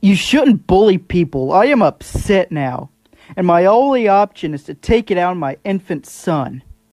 You shouldn't bully people. I am upset now. And my only option is to take it out on my infant son.